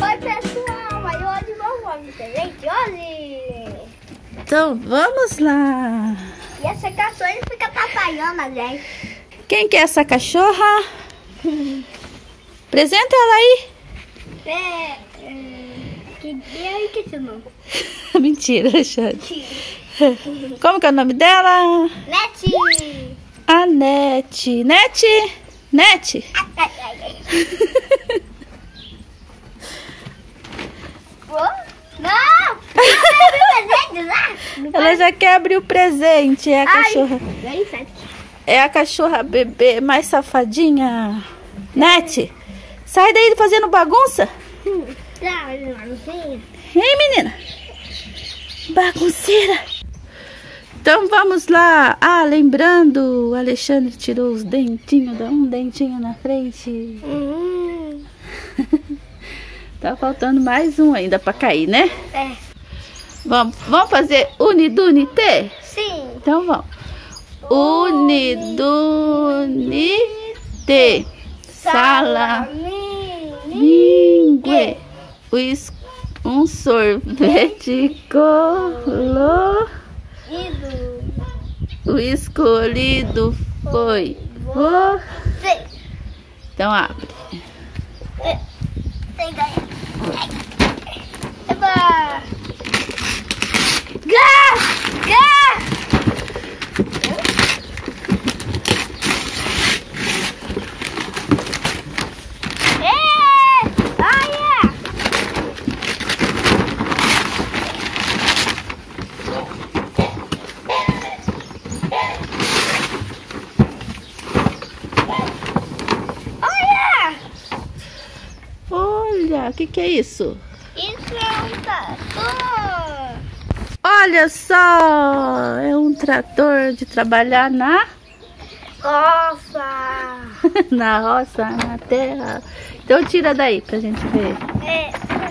Oi, pessoal. Hoje vamos diferente hoje. Então vamos lá. E essa cachorra fica atrapalhando a gente. Quem quer essa cachorra? Apresenta ela aí. É, é, que dia que isso não? Mentira, Alexandre. Como que é o nome dela? Nete. A Nete. Nete? Nete? Ai, ai, ai. Oh, Não! Ela já quer abrir o presente. É a cachorra. Ai, É a cachorra bebê mais safadinha. Nete, sai daí fazendo bagunça. Sei. Ei, menina. Bagunceira. Então vamos lá. Ah, lembrando, o Alexandre tirou os dentinhos, um dentinho na frente. Uhum. Tá faltando mais um ainda pra cair, né? É. Vamos, vamos fazer unidunité? Sim. Então vamos. Unidunité. Sala. Lingue. Whis- Um sorvete color. Ido. O escolhido foi você. Então abre. Tem daí. Gas! Gas! O que, que é isso? Isso é um trator! Olha só, é um trator de trabalhar na, Nossa! na roça, na terra. Então tira daí pra gente ver. É.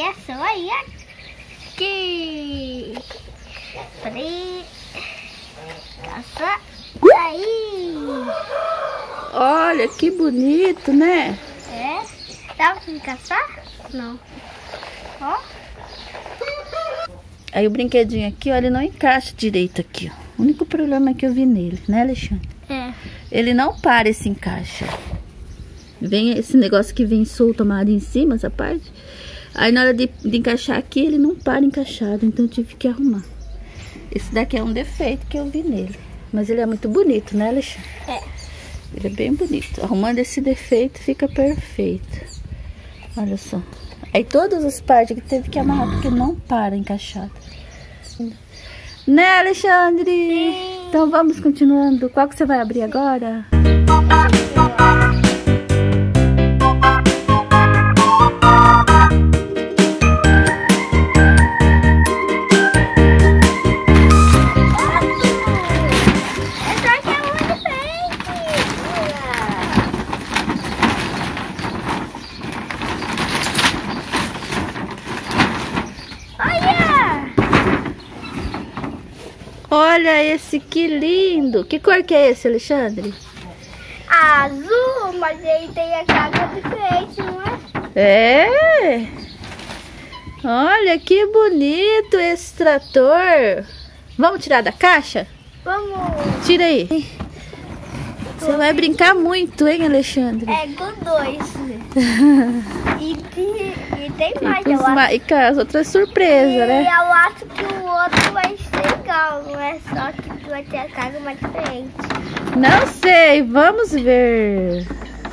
Essa vai aqui. Peraí. Caça. Aí. Olha, que bonito, né? É? Dá pra me caçar? Não. Ó. Aí o brinquedinho aqui, ó, ele não encaixa direito aqui, ó. O único problema que eu vi nele, né, Alexandre? É. Ele não para esse encaixe. Vem esse negócio que vem solto amarrado em cima, essa parte. Aí na hora de, de encaixar aqui, ele não para encaixado, então eu tive que arrumar. Esse daqui é um defeito que eu vi nele. Mas ele é muito bonito, né, Alexandre? É. Ele é bem bonito. Arrumando esse defeito, fica perfeito. Olha só. Aí todas as partes que teve que amarrar, porque não para encaixado. Né, Alexandre? Então vamos continuando. Qual que você vai abrir agora? Essa Olha esse que lindo. Que cor que é esse, Alexandre? Azul, mas ele tem a cara diferente, não é? É. Olha que bonito esse trator. Vamos tirar da caixa? Vamos. Tira aí. Você vai brincar muito, hein, Alexandre? É com dois. e, tem- e tem mais, E eu acho. e as outras surpresas, E né? eu acho que o outro vai ser igual, não é só que vai ter a cara mais diferente. Não sei, vamos ver.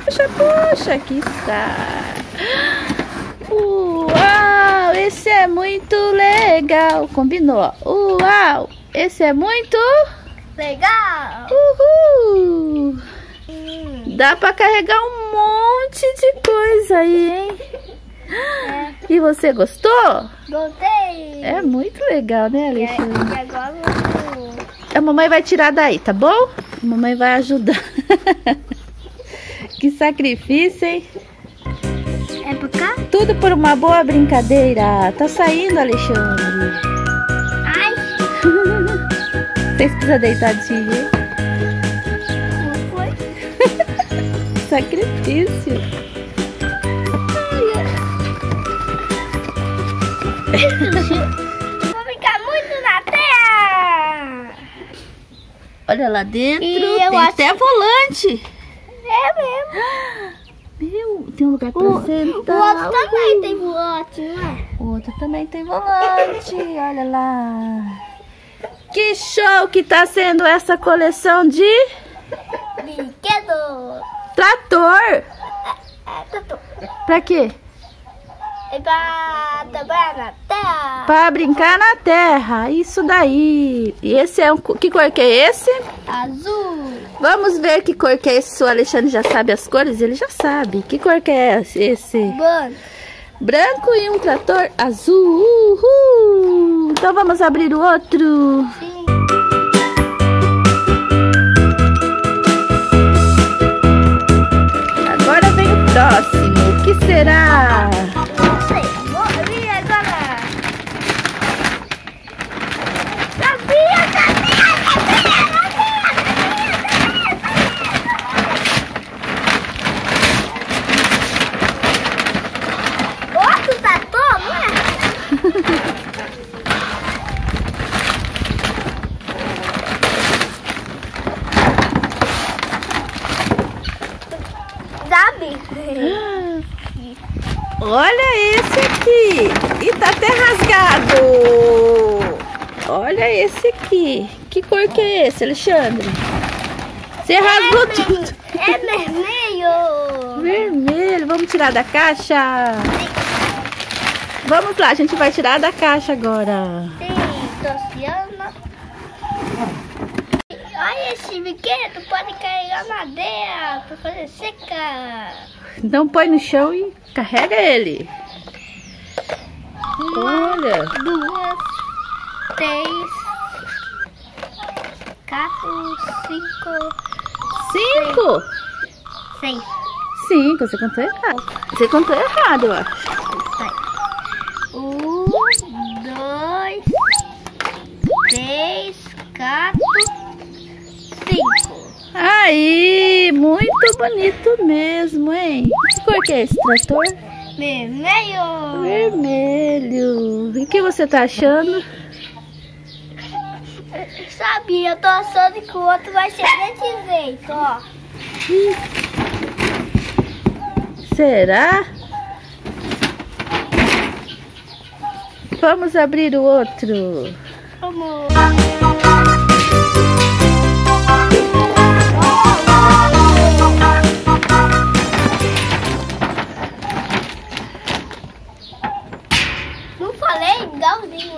Puxa, puxa, aqui está. Uau, esse é muito legal. Combinou. Uau, esse é muito. Legal! Uhul. Hum. Dá pra carregar um monte de coisa aí, hein? É, E você gostou? gostei. É muito legal, né, Alexandre? e agora eu. A mamãe vai tirar daí, tá bom? A mamãe vai ajudar. que sacrifício, hein? É pra cá? Tudo por uma boa brincadeira. Tá saindo, Alexandre. Ai, Vocês precisam deitar de jeito. não foi? Sacrifício. Vou brincar muito na terra. Olha lá dentro, E tem até volante. É mesmo. Meu, tem um lugar pra O, o outro sentar. também tem volante, não é? O outro também tem volante, olha lá. Que show que tá sendo essa coleção de Brinquedo. trator. É, tá bom. Pra quê? Pra trabalhar na terra. Pra brincar na terra, isso daí. E esse é um... Que cor que é esse? Azul. Vamos ver que cor que é esse. Se o Alexandre já sabe as cores, ele já sabe. Que cor que é esse? Branco. Branco e um trator azul. Uhul. Então vamos abrir o outro. Sim. Agora vem o próximo. O que será? Não sei. Vou abrir agora. Sabia, sabia, sabia, sabia. Outro tatu, não é? Sabe? Olha esse aqui. E tá até rasgado. Olha esse aqui. Que cor que é esse, Alexandre? Você rasgou tudo. É vermelho. Vermelho. Vamos tirar da caixa? Vamos lá, a gente vai tirar da caixa agora. Sim. Olha esse brinquedo, pode carregar madeira pra fazer seca. Então põe no chão e carrega ele. Olha. Duas, três, quatro, cinco, Cinco. seis. Cinco, você contou errado. Você contou errado, eu acho. Um, dois, três, quatro, cinco. Aí, muito bonito mesmo, hein? Que cor que é esse trator? Vermelho. Vermelho. E o que você tá achando? Sabe, eu tô achando que o outro vai ser desse jeito, ó. Será? Vamos abrir o outro. Vamos.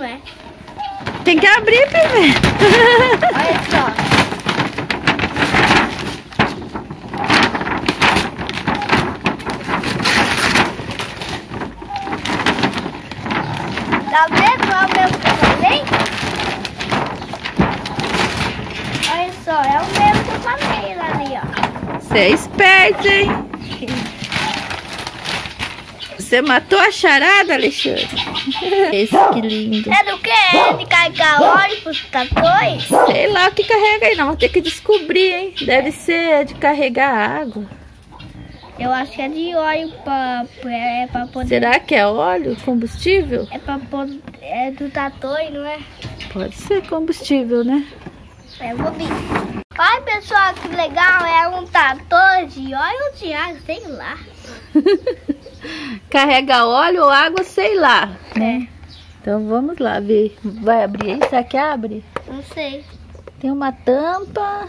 Igualzinho, é? Tem que abrir primeiro. Olha só. Tá vendo? É o mesmo que eu falei? Olha só, é o mesmo que eu falei lá ali, ó. Você é esperto, hein? Você matou a charada, Alexandre? Esse que lindo. É do que? É de carregar óleo pros tratores? Sei lá o que carrega aí, não. Vou ter que descobrir, hein? Deve ser de carregar água. Eu acho que é de óleo pra, pra, é pra poder. Será que é óleo, combustível? É pra poder. É do trator, não é? Pode ser combustível, né? É, eu vou vir. Olha, pessoal, que legal. É um trator de óleo ou de água, sei lá. Carrega óleo ou água, sei lá. É, Então vamos lá ver. Vai abrir aí? Será que abre? não sei. Tem uma tampa.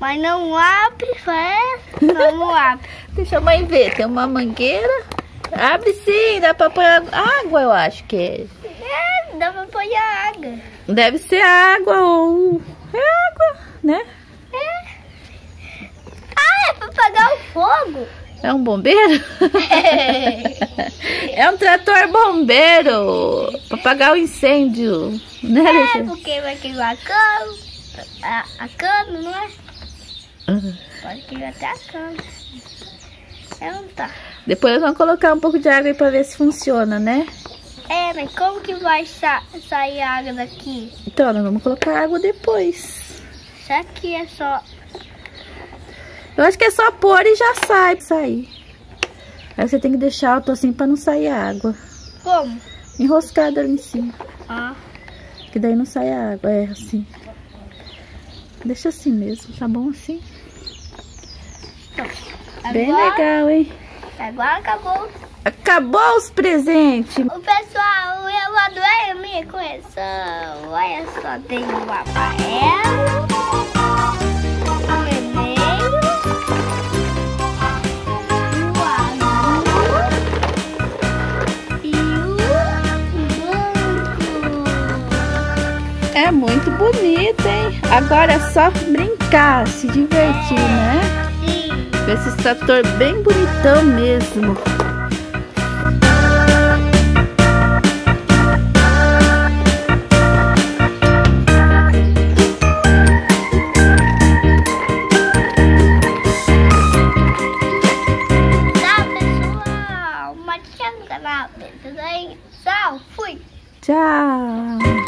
Mas não abre, é? Não, não abre. Deixa a mãe ver. Tem uma mangueira. Abre sim, dá pra pôr água, eu acho que é. É, dá pra pôr água. Deve ser água ou. É água, né? É. Ah, é pra apagar o fogo. É um bombeiro? É um trator bombeiro pra apagar o incêndio, né, É, porque vai queimar a cana, a, a cana, não é? Uhum. Pode queimar até a cana. É, não tá. Depois vamos colocar um pouco de água aí pra ver se funciona, né? É, mas como que vai sa sair a água daqui? Então, nós vamos colocar água depois. Isso aqui é só... Eu acho que é só pôr e já sai. Sair. Aí você tem que deixar alto assim pra não sair água. Como? Enroscada ali em cima. Ah, Que daí não sai a água. É assim. Deixa assim mesmo, tá bom assim? Bem agora, legal, hein? agora acabou. Acabou os presentes. O pessoal, eu adorei a minha coleção. Olha só, tem o amarelo, É muito bonito, hein? Agora é só brincar, se divertir, né? Sim. Esse trator bem bonitão mesmo. Tchau, fui. Tchau!